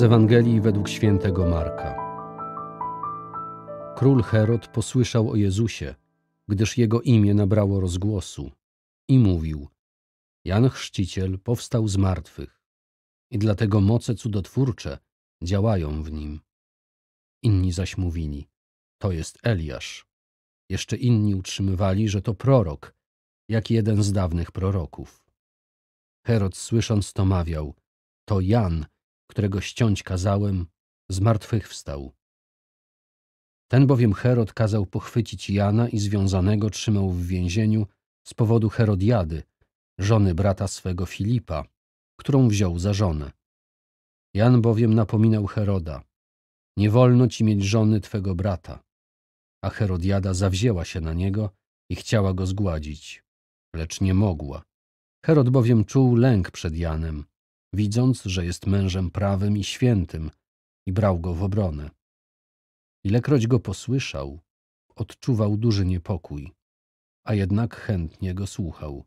Z Ewangelii według świętego Marka. Król Herod posłyszał o Jezusie, gdyż jego imię nabrało rozgłosu i mówił: Jan Chrzciciel powstał z martwych i dlatego moce cudotwórcze działają w nim. Inni zaś mówili: To jest Eliasz. Jeszcze inni utrzymywali, że to prorok, jak jeden z dawnych proroków. Herod słysząc to mawiał: To Jan, którego ściąć kazałem, zmartwychwstał. Ten bowiem Herod kazał pochwycić Jana i związanego trzymał w więzieniu z powodu Herodiady, żony brata swego Filipa, którą wziął za żonę. Jan bowiem napominał Heroda, nie wolno ci mieć żony twego brata. A Herodiada zawzięła się na niego i chciała go zgładzić, lecz nie mogła. Herod bowiem czuł lęk przed Janem, widząc, że jest mężem prawym i świętym i brał go w obronę. Ilekroć go posłyszał, odczuwał duży niepokój, a jednak chętnie go słuchał.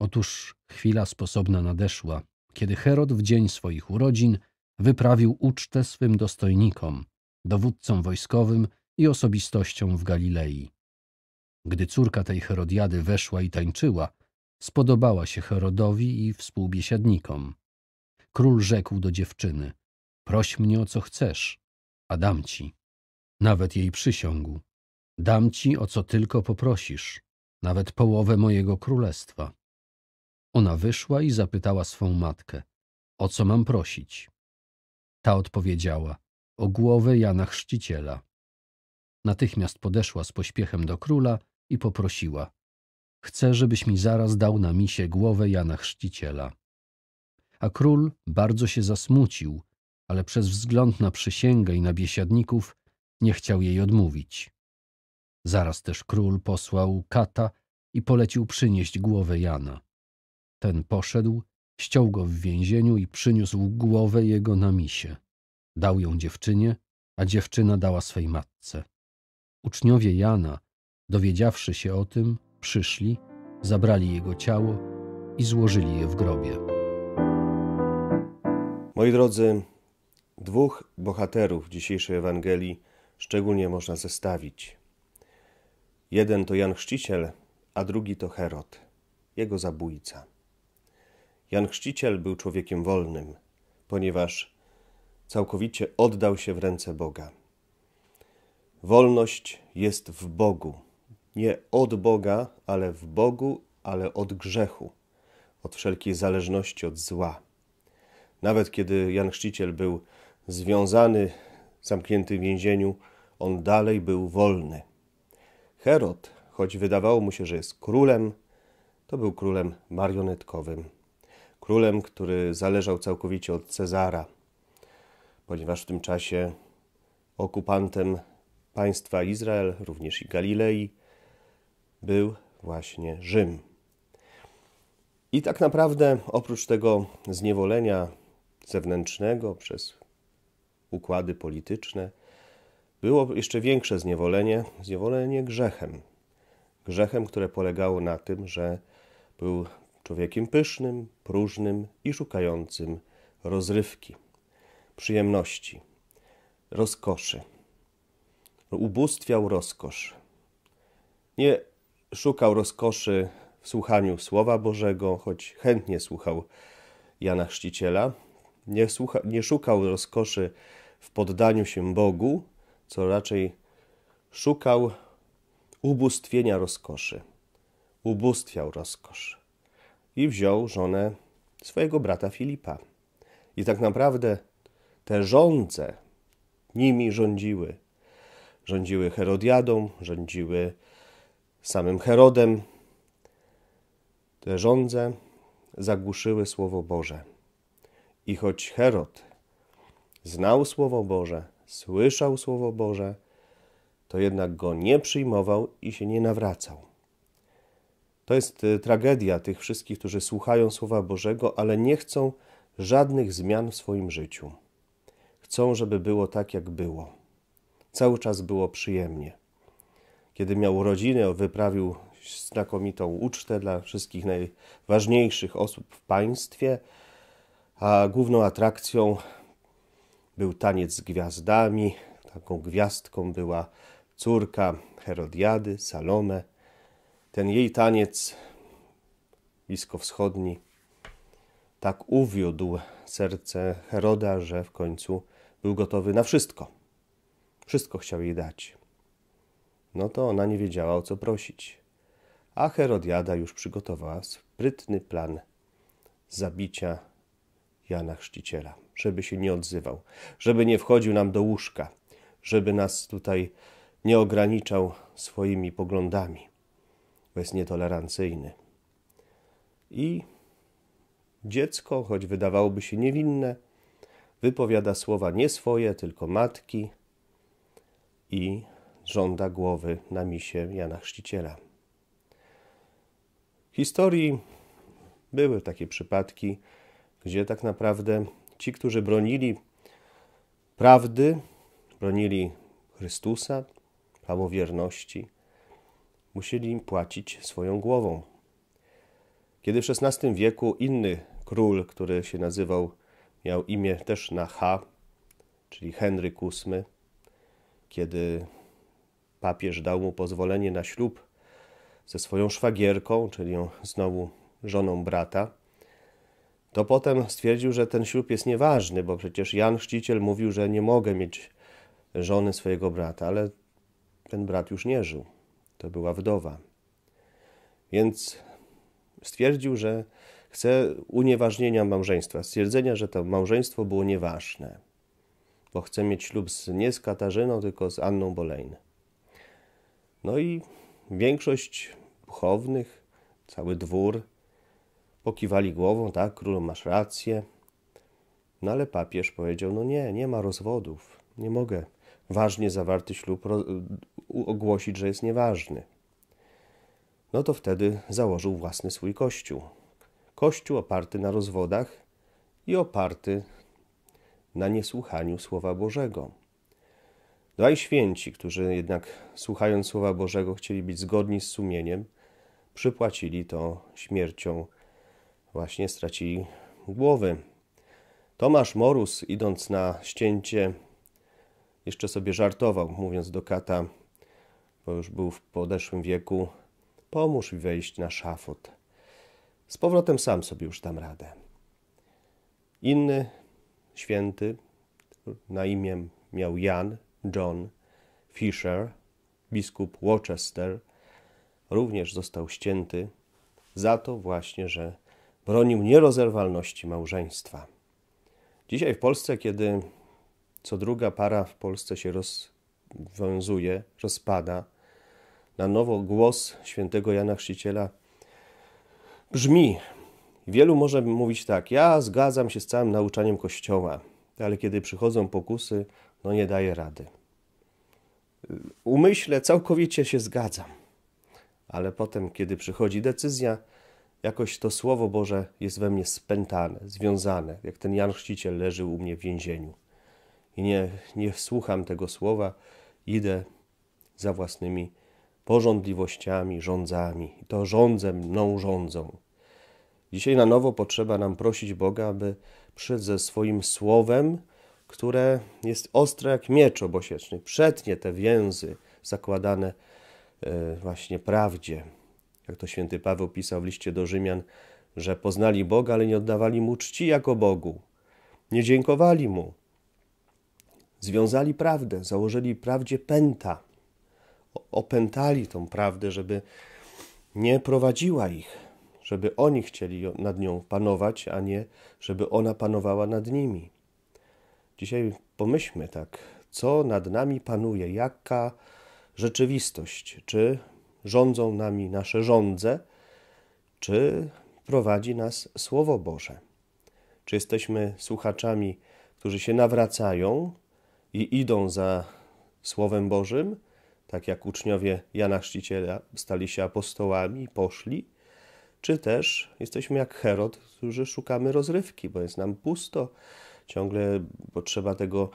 Otóż chwila sposobna nadeszła, kiedy Herod w dzień swoich urodzin wyprawił ucztę swym dostojnikom, dowódcom wojskowym i osobistościom w Galilei. Gdy córka tej Herodiady weszła i tańczyła, spodobała się Herodowi i współbiesiadnikom. Król rzekł do dziewczyny: Proś mnie o co chcesz, a dam ci. Nawet jej przysiągł: Dam ci o co tylko poprosisz, nawet połowę mojego królestwa. Ona wyszła i zapytała swą matkę: O co mam prosić? Ta odpowiedziała: O głowę Jana Chrzciciela. Natychmiast podeszła z pośpiechem do króla i poprosiła: Chcę, żebyś mi zaraz dał na misie głowę Jana Chrzciciela. A król bardzo się zasmucił, ale przez wzgląd na przysięgę i na biesiadników nie chciał jej odmówić. Zaraz też król posłał kata i polecił przynieść głowę Jana. Ten poszedł, ściął go w więzieniu i przyniósł głowę jego na misie. Dał ją dziewczynie, a dziewczyna dała swej matce. Uczniowie Jana, dowiedziawszy się o tym, przyszli, zabrali jego ciało i złożyli je w grobie. Moi drodzy, dwóch bohaterów dzisiejszej Ewangelii szczególnie można zestawić. Jeden to Jan Chrzciciel, a drugi to Herod, jego zabójca. Jan Chrzciciel był człowiekiem wolnym, ponieważ całkowicie oddał się w ręce Boga. Wolność jest w Bogu. Nie od Boga, ale w Bogu, ale od grzechu, od wszelkiej zależności od zła. Nawet kiedy Jan Chrzciciel był związany, zamknięty w więzieniu, on dalej był wolny. Herod, choć wydawało mu się, że jest królem, to był królem marionetkowym. Królem, który zależał całkowicie od Cezara, ponieważ w tym czasie okupantem państwa Izrael, również i Galilei, był właśnie Rzym. I tak naprawdę oprócz tego zniewolenia zewnętrznego przez układy polityczne, było jeszcze większe zniewolenie, zniewolenie grzechem. Grzechem, które polegało na tym, że był człowiekiem pysznym, próżnym i szukającym rozrywki, przyjemności, rozkoszy. Ubóstwiał rozkosz. Nie szukał rozkoszy w słuchaniu Słowa Bożego, choć chętnie słuchał Jana Chrzciciela. Nie, słucha, nie szukał rozkoszy w poddaniu się Bogu, co raczej szukał ubóstwienia rozkoszy. Ubóstwiał rozkosz. I wziął żonę swojego brata Filipa. I tak naprawdę te rządze nimi rządziły. Rządziły Herodiadą, rządziły samym Herodem. Te rządze zagłuszyły Słowo Boże. I choć Herod znał Słowo Boże, słyszał Słowo Boże, to jednak go nie przyjmował i się nie nawracał. To jest y, tragedia tych wszystkich, którzy słuchają Słowa Bożego, ale nie chcą żadnych zmian w swoim życiu. Chcą, żeby było tak, jak było. Cały czas było przyjemnie. Kiedy miał urodziny, wyprawił znakomitą ucztę dla wszystkich najważniejszych osób w państwie, a główną atrakcją był taniec z gwiazdami. Taką gwiazdką była córka Herodiady, Salome. Ten jej taniec bliskowschodni tak uwiódł serce Heroda, że w końcu był gotowy na wszystko. Wszystko chciał jej dać. No to ona nie wiedziała o co prosić. A Herodiada już przygotowała sprytny plan zabicia Jana Chrzciciela, żeby się nie odzywał, żeby nie wchodził nam do łóżka, żeby nas tutaj nie ograniczał swoimi poglądami, bo jest nietolerancyjny. I dziecko, choć wydawałoby się niewinne, wypowiada słowa nie swoje, tylko matki i żąda głowy na misie Jana Chrzciciela. W historii były takie przypadki, gdzie tak naprawdę ci, którzy bronili prawdy, bronili Chrystusa, prawowierności, musieli płacić swoją głową. Kiedy w XVI wieku inny król, który się nazywał, miał imię też na H, czyli Henry VIII, kiedy papież dał mu pozwolenie na ślub ze swoją szwagierką, czyli znowu żoną brata, to potem stwierdził, że ten ślub jest nieważny, bo przecież Jan Chrzciciel mówił, że nie mogę mieć żony swojego brata, ale ten brat już nie żył. To była wdowa. Więc stwierdził, że chce unieważnienia małżeństwa, stwierdzenia, że to małżeństwo było nieważne, bo chce mieć ślub z, nie z Katarzyną, tylko z Anną Boleyn. No i większość duchownych, cały dwór pokiwali głową, tak, królu masz rację. No ale papież powiedział, no nie, nie ma rozwodów, nie mogę ważnie zawarty ślub ogłosić, że jest nieważny. No to wtedy założył własny swój kościół. Kościół oparty na rozwodach i oparty na niesłuchaniu Słowa Bożego. Dwaj święci, którzy jednak słuchając Słowa Bożego chcieli być zgodni z sumieniem, przypłacili to śmiercią, właśnie stracili głowy. Tomasz Morus, idąc na ścięcie, jeszcze sobie żartował, mówiąc do kata, bo już był w podeszłym wieku, pomóż mi wejść na szafot. Z powrotem sam sobie już dam radę. Inny święty na imię miał Jan, John Fisher, biskup Worcester, również został ścięty za to właśnie, że bronił nierozerwalności małżeństwa. Dzisiaj w Polsce, kiedy co druga para w Polsce się rozwiązuje, rozpada, na nowo głos świętego Jana Chrzciciela brzmi. Wielu może mówić tak, ja zgadzam się z całym nauczaniem Kościoła, ale kiedy przychodzą pokusy, no nie daje rady. Umyśle całkowicie się zgadzam, ale potem, kiedy przychodzi decyzja, jakoś to Słowo Boże jest we mnie spętane, związane, jak ten Jan Chrzciciel leży u mnie w więzieniu. I nie, nie słucham tego Słowa, idę za własnymi porządliwościami, rządzami. To rządzę mną rządzą. Dzisiaj na nowo potrzeba nam prosić Boga, aby przyszedł ze swoim Słowem, które jest ostre jak miecz obosieczny, przetnie te więzy zakładane e, właśnie prawdzie. Jak to święty Paweł pisał w liście do Rzymian, że poznali Boga, ale nie oddawali Mu czci jako Bogu. Nie dziękowali Mu. Związali prawdę, założyli prawdzie pęta. Opętali tą prawdę, żeby nie prowadziła ich, żeby oni chcieli nad nią panować, a nie żeby ona panowała nad nimi. Dzisiaj pomyślmy tak, co nad nami panuje, jaka rzeczywistość, czy rządzą nami nasze rządze, czy prowadzi nas Słowo Boże. Czy jesteśmy słuchaczami, którzy się nawracają i idą za Słowem Bożym, tak jak uczniowie Jana Chrzciciela stali się apostołami i poszli, czy też jesteśmy jak Herod, którzy szukamy rozrywki, bo jest nam pusto, ciągle potrzeba tego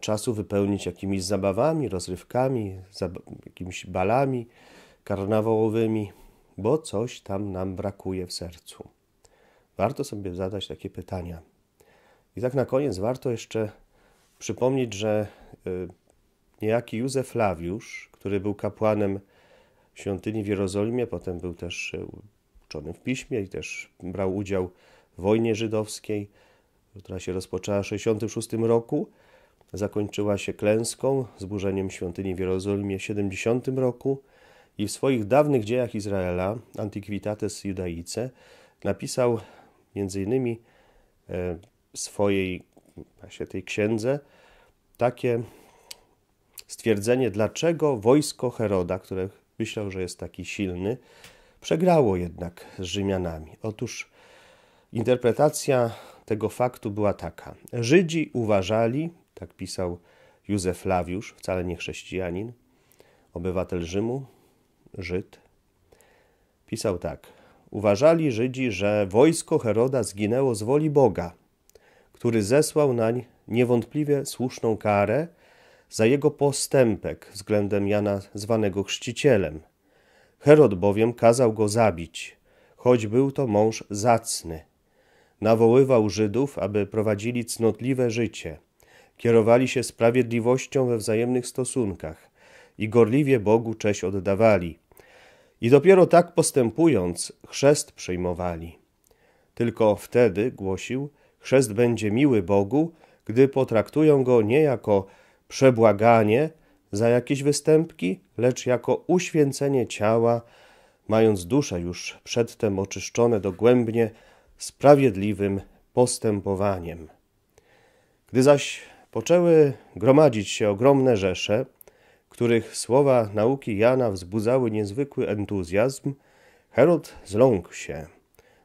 czasu wypełnić jakimiś zabawami, rozrywkami, zab jakimiś balami karnawałowymi, bo coś tam nam brakuje w sercu. Warto sobie zadać takie pytania. I tak na koniec warto jeszcze przypomnieć, że niejaki Józef Lawiusz, który był kapłanem świątyni w Jerozolimie, potem był też uczony w piśmie i też brał udział w wojnie żydowskiej, która się rozpoczęła w 1966 roku, zakończyła się klęską, zburzeniem świątyni w Jerozolimie w 70 roku i w swoich dawnych dziejach Izraela, Antiquitates Judaice, napisał między innymi e, swojej właśnie tej księdze takie stwierdzenie, dlaczego wojsko Heroda, które myślał, że jest taki silny, przegrało jednak z Rzymianami. Otóż interpretacja tego faktu była taka. Żydzi uważali, tak pisał Józef Lawiusz, wcale nie chrześcijanin, obywatel Rzymu, Żyd, pisał tak. Uważali Żydzi, że wojsko Heroda zginęło z woli Boga, który zesłał nań niewątpliwie słuszną karę za jego postępek względem Jana zwanego chrzcicielem. Herod bowiem kazał go zabić, choć był to mąż zacny. Nawoływał Żydów, aby prowadzili cnotliwe życie, kierowali się sprawiedliwością we wzajemnych stosunkach i gorliwie Bogu cześć oddawali. I dopiero tak postępując, chrzest przyjmowali. Tylko wtedy, głosił, chrzest będzie miły Bogu, gdy potraktują go nie jako przebłaganie za jakieś występki, lecz jako uświęcenie ciała, mając dusze już przedtem oczyszczone dogłębnie sprawiedliwym postępowaniem. Gdy zaś poczęły gromadzić się ogromne rzesze, których słowa nauki Jana wzbudzały niezwykły entuzjazm, Herod zląkł się,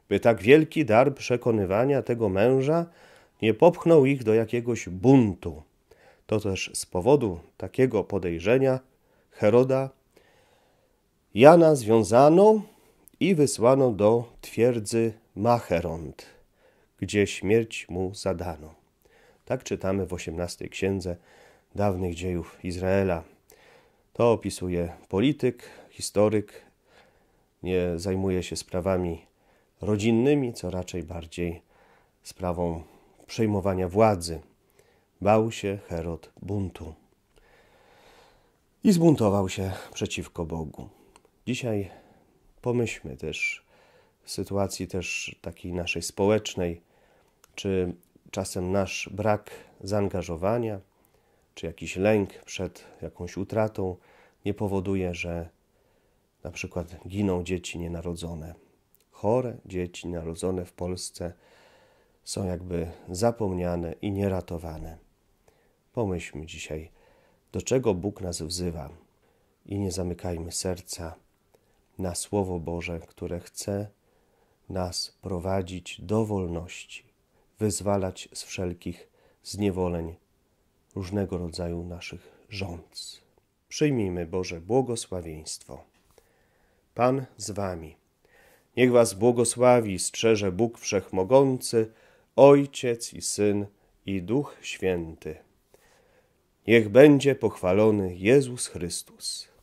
by tak wielki dar przekonywania tego męża nie popchnął ich do jakiegoś buntu. To też z powodu takiego podejrzenia Heroda Jana związano i wysłano do twierdzy Macheront, gdzie śmierć mu zadano. Tak czytamy w XVIII księdze dawnych dziejów Izraela. To opisuje polityk, historyk, nie zajmuje się sprawami rodzinnymi, co raczej bardziej sprawą przejmowania władzy. Bał się Herod buntu i zbuntował się przeciwko Bogu. Dzisiaj pomyślmy też sytuacji też takiej naszej społecznej, czy czasem nasz brak zaangażowania, czy jakiś lęk przed jakąś utratą nie powoduje, że na przykład giną dzieci nienarodzone. Chore dzieci narodzone w Polsce są jakby zapomniane i nieratowane. Pomyślmy dzisiaj, do czego Bóg nas wzywa i nie zamykajmy serca na Słowo Boże, które chce nas prowadzić do wolności, wyzwalać z wszelkich zniewoleń różnego rodzaju naszych rządz. Przyjmijmy Boże błogosławieństwo. Pan z wami. Niech was błogosławi i strzeże Bóg Wszechmogący, Ojciec i Syn i Duch Święty. Niech będzie pochwalony Jezus Chrystus.